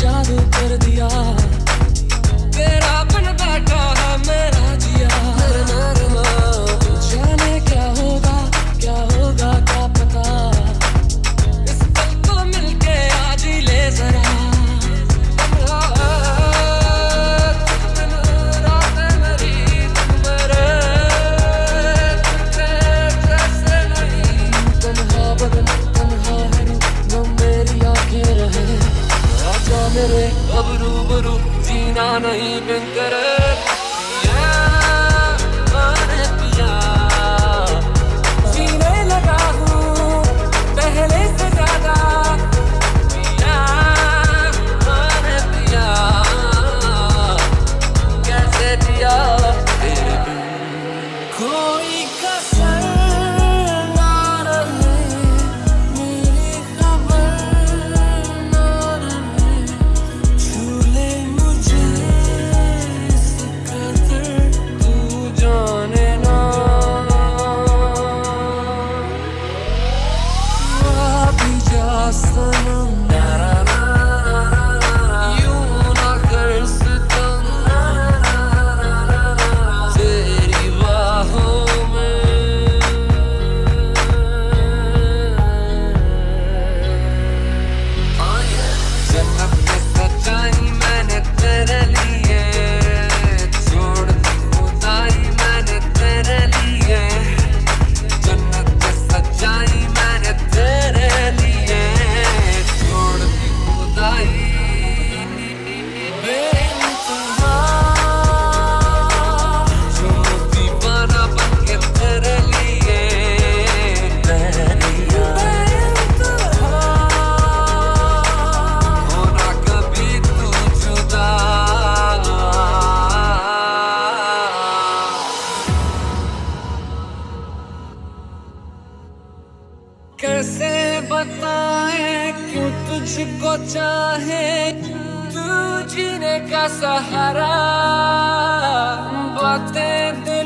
जादू कर दिया। अब रूबरू जीना नहीं बिन करे कैसे बताए क्यों तुझको चाहे? तू जीने का सहारा बातें दे